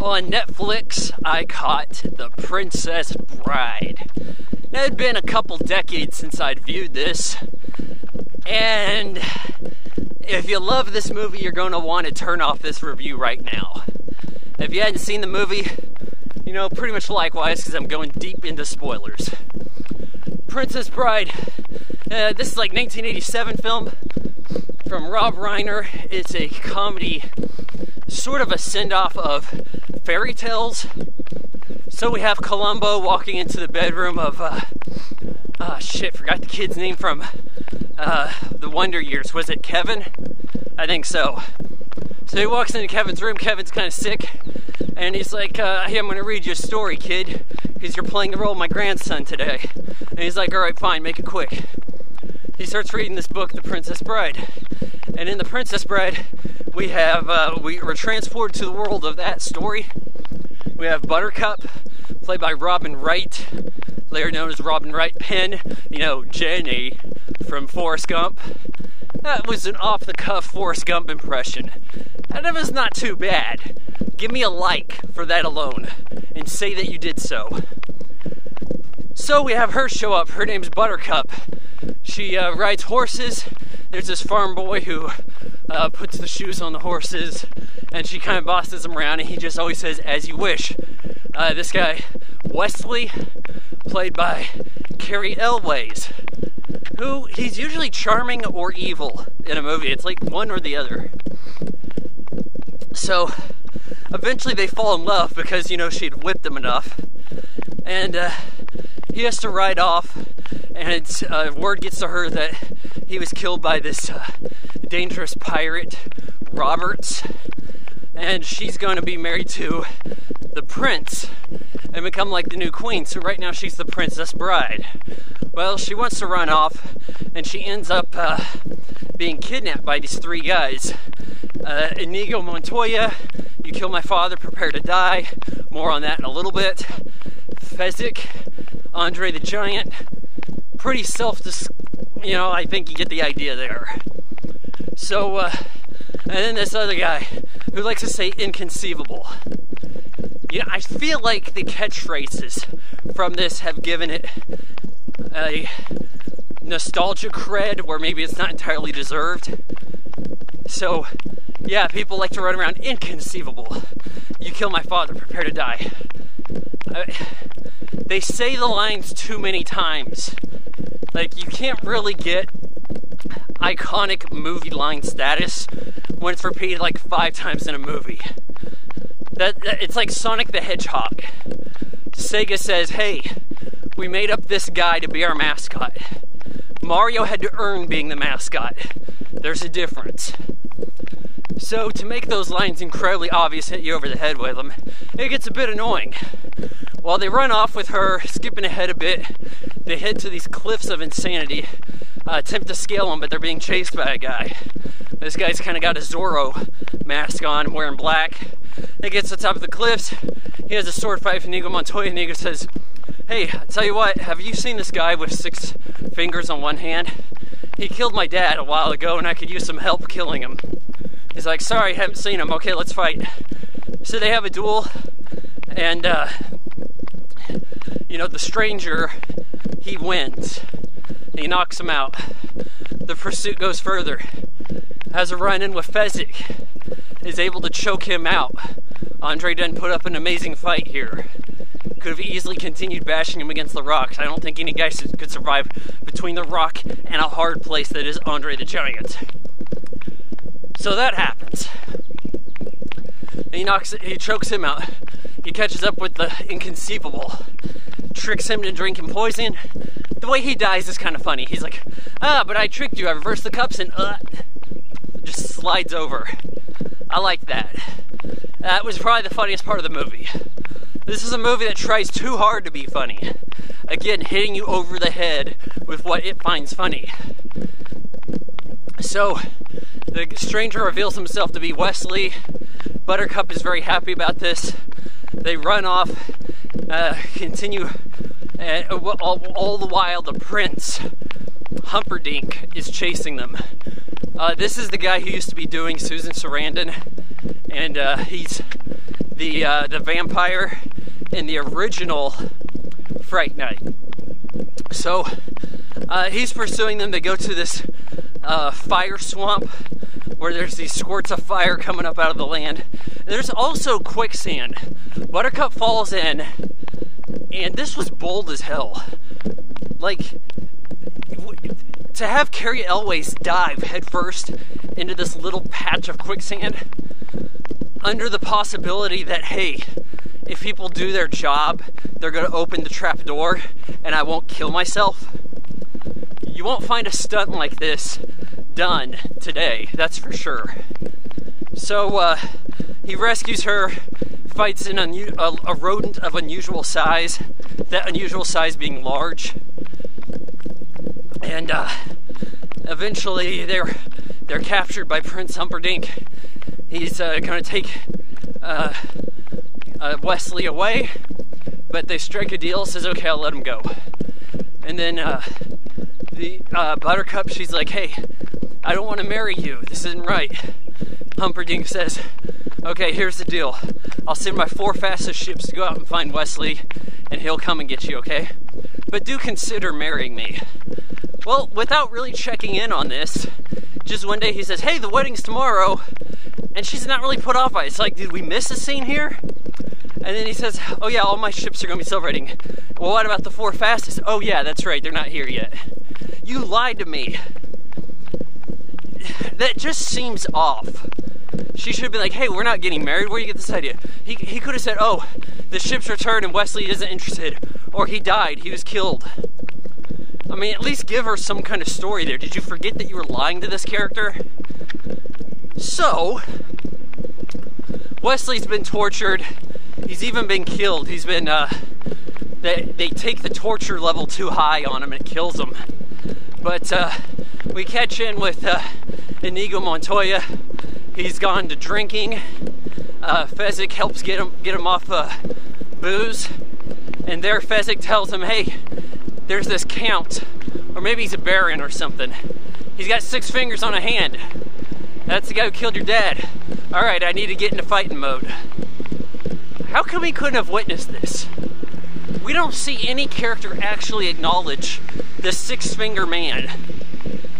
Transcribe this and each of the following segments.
on Netflix, I caught The Princess Bride. It had been a couple decades since I'd viewed this, and if you love this movie, you're going to want to turn off this review right now. If you hadn't seen the movie, you know, pretty much likewise, because I'm going deep into spoilers. Princess Bride, uh, this is like 1987 film from Rob Reiner. It's a comedy, sort of a send off of fairy tales. So we have Columbo walking into the bedroom of, uh, oh shit, forgot the kid's name from uh, the Wonder Years. Was it Kevin? I think so. So he walks into Kevin's room. Kevin's kind of sick. And he's like, uh, hey, I'm going to read you a story, kid, because you're playing the role of my grandson today. And he's like, all right, fine, make it quick. He starts reading this book, The Princess Bride. And in The Princess Bride, we have, uh, we were transported to the world of that story. We have Buttercup, played by Robin Wright, later known as Robin Wright Penn, you know, Jenny from Forrest Gump. That was an off the cuff Forrest Gump impression. And it was not too bad. Give me a like for that alone and say that you did so. So we have her show up. Her name's Buttercup. She uh, rides horses. There's this farm boy who uh, puts the shoes on the horses and she kind of bosses him around and he just always says, as you wish. Uh, this guy, Westley, played by Cary Elwes, who he's usually charming or evil in a movie. It's like one or the other. So eventually they fall in love because, you know, she'd whipped him enough. And uh, he has to ride off, and uh, word gets to her that he was killed by this uh, dangerous pirate, Roberts. And she's going to be married to the prince and become like the new queen. So right now she's the princess bride. Well, she wants to run off, and she ends up uh, being kidnapped by these three guys. Uh, Inigo Montoya, you kill my father, prepare to die. More on that in a little bit. Fezzik, Andre the Giant, pretty self, you know, I think you get the idea there. So, uh, and then this other guy who likes to say inconceivable. You know, I feel like the catchphrases from this have given it a nostalgia cred where maybe it's not entirely deserved. So, yeah, people like to run around inconceivable. You kill my father, prepare to die. Uh, they say the lines too many times. Like, you can't really get iconic movie line status when it's repeated like five times in a movie. That, that, it's like Sonic the Hedgehog. Sega says, "Hey, we made up this guy to be our mascot." Mario had to earn being the mascot. There's a difference. So to make those lines incredibly obvious, hit you over the head with them, it gets a bit annoying. While they run off with her, skipping ahead a bit, they head to these cliffs of insanity, uh, attempt to scale them, but they're being chased by a guy. This guy's kind of got a Zorro mask on, wearing black. He gets to the top of the cliffs. He has a sword fight with Inigo Montoya. Inigo says, Hey, I tell you what, have you seen this guy with six fingers on one hand? He killed my dad a while ago and I could use some help killing him. He's like, Sorry, I haven't seen him. Okay, let's fight. So they have a duel, and, uh, you know, the stranger, he wins. He knocks him out. The pursuit goes further has a run in with Fezzik, is able to choke him out. Andre didn't put up an amazing fight here. Could have easily continued bashing him against the rocks. I don't think any guy could survive between the rock and a hard place that is Andre the Giant. So that happens. he knocks, he chokes him out. He catches up with the inconceivable, tricks him to drinking poison. The way he dies is kind of funny. He's like, ah, but I tricked you. I reversed the cups and uh, just slides over. I like that. That was probably the funniest part of the movie. This is a movie that tries too hard to be funny. Again, hitting you over the head with what it finds funny. So, the stranger reveals himself to be Westley. Buttercup is very happy about this. They run off, uh, continue, and uh, all, all the while the prince, Humperdinck, is chasing them Uh, this is the guy who used to be doing Susan Sarandon, and uh, he's the uh, the vampire in the original Fright Night. So uh, he's pursuing them. They go to this uh, fire swamp where there's these squirts of fire coming up out of the land. There's also quicksand. Buttercup falls in, and this was bold as hell. Like, to have Cary Elwes dive headfirst into this little patch of quicksand under the possibility that, hey, if people do their job, they're to open the trap door and I won't kill myself. You won't find a stunt like this done today, that's for sure. So uh, he rescues her, fights an unu- a, a rodent of unusual size, that unusual size being large, and uh, eventually they're they're captured by Prince Humperdinck. He's uh, going to take uh, uh, Westley away, but they strike a deal. Says, "Okay, I'll let him go." And then uh, the uh, Buttercup, she's like, "Hey, I don't want to marry you. This isn't right." Humperdinck says, "Okay, here's the deal. I'll send my four fastest ships to go out and find Westley, and he'll come and get you. Okay? But do consider marrying me." Well, without really checking in on this, just one day he says, Hey, the wedding's tomorrow. And she's not really put off by it. It's like, Did we miss a scene here? And then he says, Oh, yeah, all my ships are going to be celebrating. Well, what about the four fastest? Oh, yeah, that's right, they're not here yet. You lied to me. That just seems off. She should have been like, hey, we're not getting married. Where do you get this idea? He, he could have said, oh, the ship's returned and Westley isn't interested. Or he died, he was killed. I mean, at least give her some kind of story there. Did you forget that you were lying to this character? So, Westley's been tortured. He's even been killed. He's been, uh, they, they take the torture level too high on him and it kills him. But uh, we catch in with uh, Inigo Montoya. He's gone to drinking. Uh, Fezzik helps get him get him off uh, booze, and there Fezzik tells him, "Hey, there's this count, or maybe he's a baron or something. He's got six fingers on a hand. That's the guy who killed your dad. All right, I need to get into fighting mode. How come he couldn't have witnessed this? We don't see any character actually acknowledge the six finger man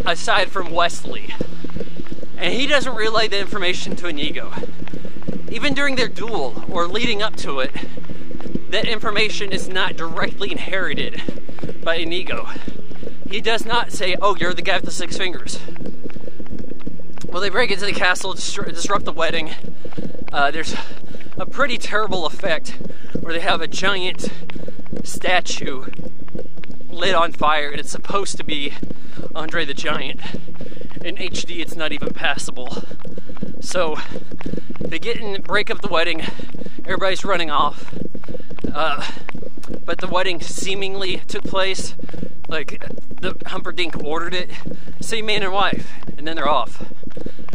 aside from Westley. And he doesn't relay the information to Inigo. Even during their duel or leading up to it, that information is not directly inherited by Inigo. He does not say, Oh, you're the guy with the six fingers. Well, they break into the castle, disrupt the wedding. Uh, there's a pretty terrible effect where they have a giant statue lit on fire, and it's supposed to be Andre the Giant. In HD, it's not even passable. So they get in, break up the wedding. Everybody's running off. Uh, but the wedding seemingly took place like the Humperdinck ordered it. Same man and wife, and then they're off.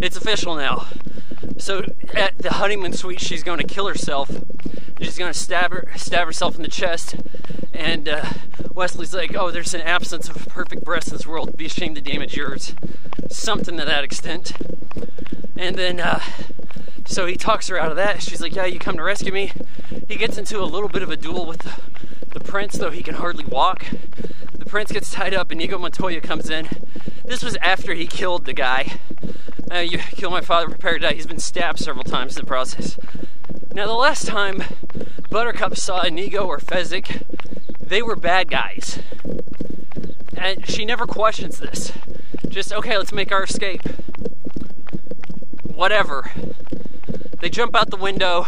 It's official now. So at the honeymoon suite, she's going to kill herself. She's going to stab her, stab herself in the chest. And uh, Westley's like, "Oh, there's an absence of perfect breasts in this world. Be ashamed to damage yours." Something to that extent. And then, uh, so he talks her out of that. She's like, "Yeah, you come to rescue me." He gets into a little bit of a duel with the, the prince, though he can hardly walk. The prince gets tied up, and Inigo Montoya comes in. This was after he killed the guy. Uh, you kill my father, prepare to die. He's been stabbed several times in the process. Now, the last time Buttercup saw Inigo or Fezzik, they were bad guys. And she never questions this. Just, okay, let's make our escape. Whatever. They jump out the window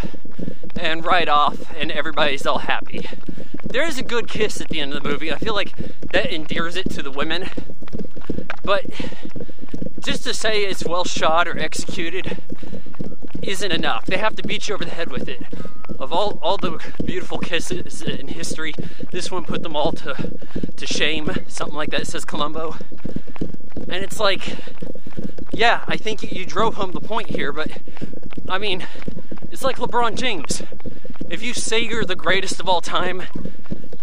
and ride off, and everybody's all happy. There is a good kiss at the end of the movie. I feel like that endears it to the women. But just to say it's well shot or executed isn't enough. They have to beat you over the head with it. Of all, all the beautiful kisses in history, this one put them all to, to shame. Something like that says Columbo. And it's like, yeah, I think you, you drove home the point here, but I mean, it's like LeBron James. If you say you're the greatest of all time,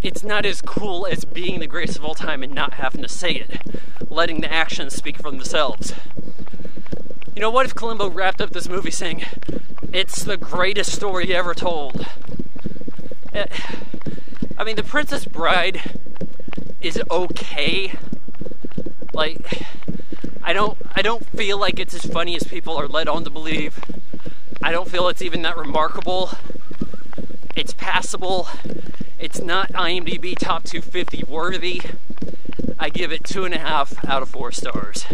it's not as cool as being the greatest of all time and not having to say it, letting the actions speak for themselves. You know, what if Columbo wrapped up this movie saying, it's the greatest story ever told? Eh, I mean, The Princess Bride is okay. Like, I don't, I don't feel like it's as funny as people are led on to believe. I don't feel it's even that remarkable. It's passable. It's not IMDb top 250 worthy. I give it two and a half out of four stars.